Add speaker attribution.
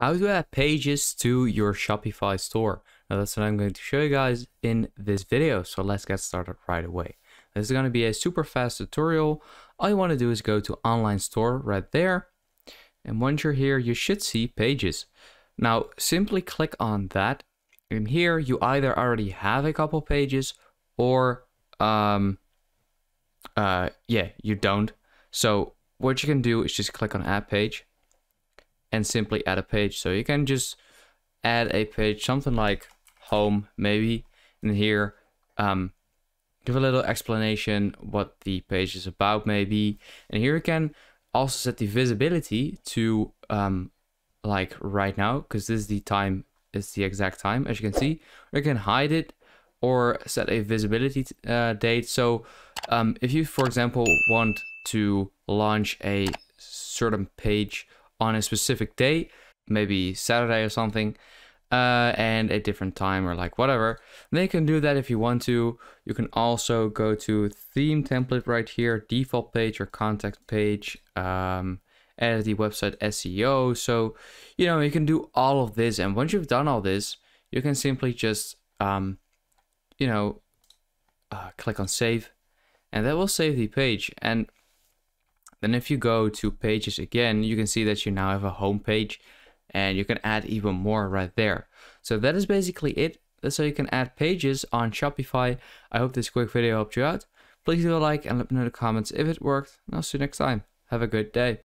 Speaker 1: how to add pages to your Shopify store. Now that's what I'm going to show you guys in this video. So let's get started right away. This is going to be a super fast tutorial. All you want to do is go to online store right there. And once you're here, you should see pages. Now simply click on that. And here you either already have a couple pages or um, uh, yeah, you don't. So what you can do is just click on add page and simply add a page. So you can just add a page, something like home maybe, and here um, give a little explanation what the page is about maybe. And here you can also set the visibility to um, like right now, because this is the time, it's the exact time as you can see. Or you can hide it or set a visibility uh, date. So um, if you, for example, want to launch a certain page on a specific day, maybe Saturday or something, uh, and a different time or like whatever. Then you can do that if you want to. You can also go to theme template right here, default page or contact page, um, edit the website SEO. So, you know, you can do all of this. And once you've done all this, you can simply just, um, you know, uh, click on save and that will save the page. And then if you go to pages again, you can see that you now have a home page and you can add even more right there. So that is basically it. That's how you can add pages on Shopify. I hope this quick video helped you out. Please leave a like and let me know in the comments if it worked. And I'll see you next time. Have a good day.